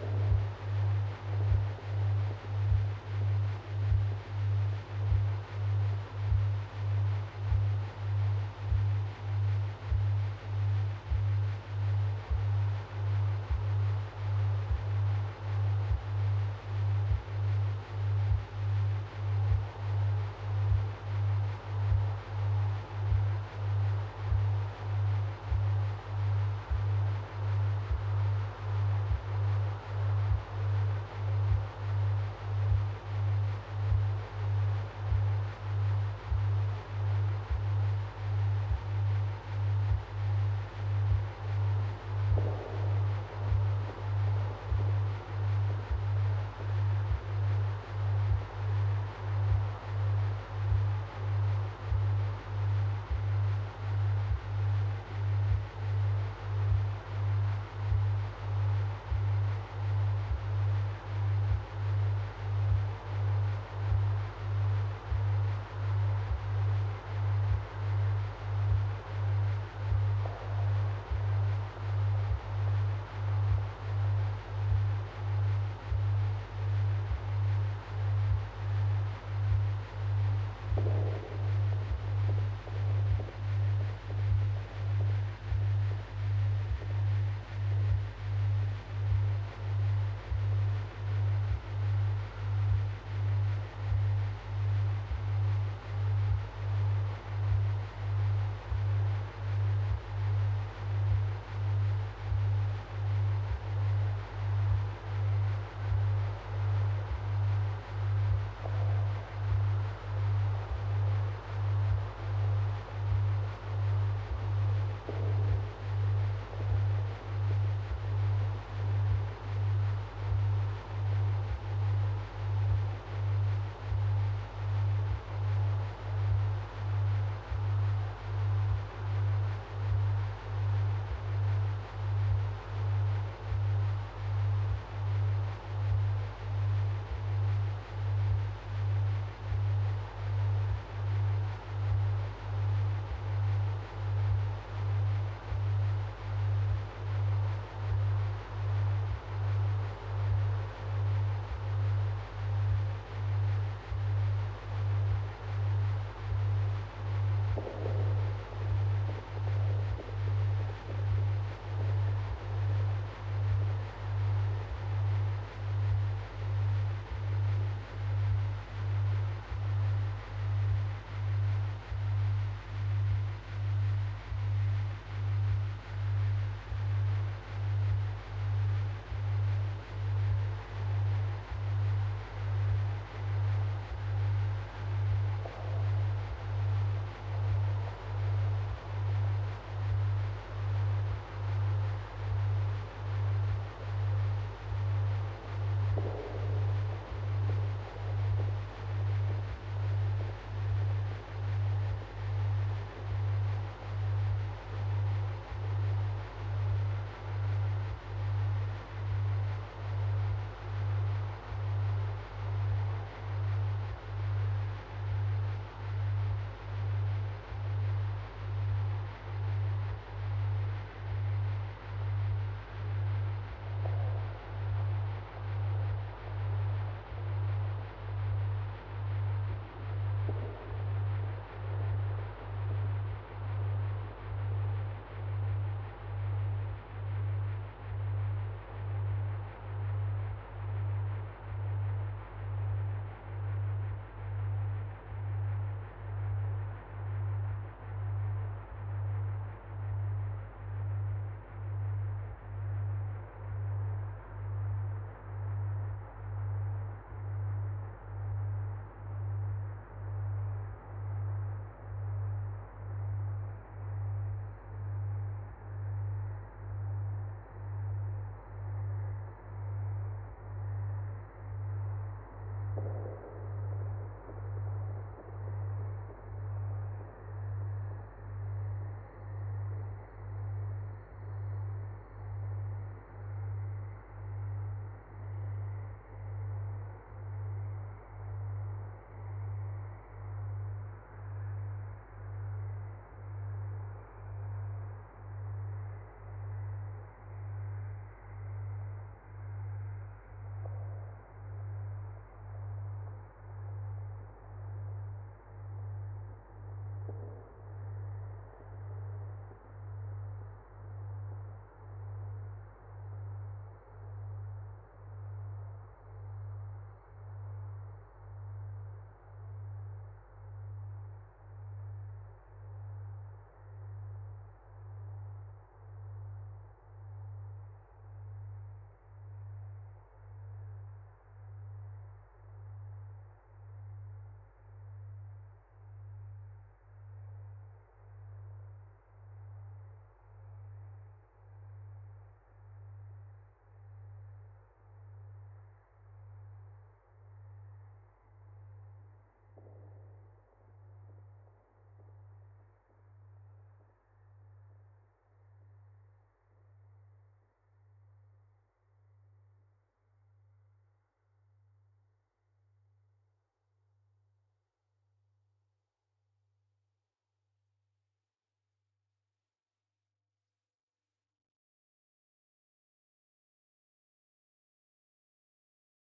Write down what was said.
何?